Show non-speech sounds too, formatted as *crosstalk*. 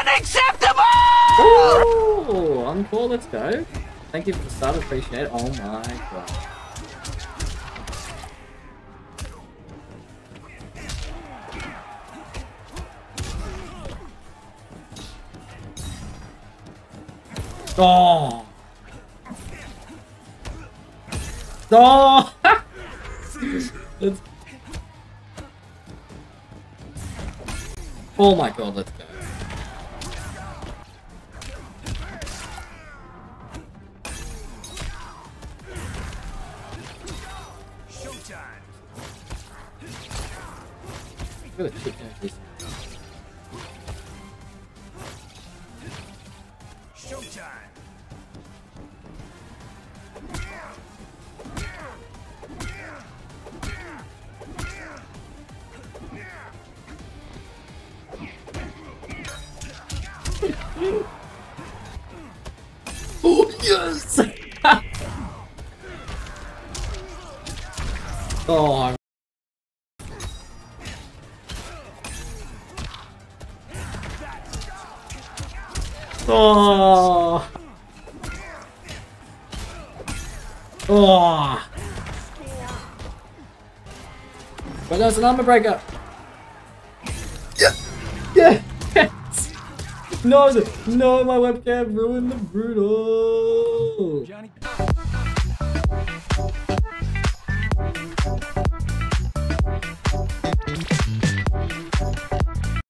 Unacceptable! Oh, encore, let's go. Thank you for the sub, appreciate it. Oh my god. Oh! *laughs* Oh! Oh my god, let's go. Look down yes! *laughs* oh, I'm Oh. Oh. But that's an armor breaker. Yeah. Yeah. No, no, my webcam ruined the brutal.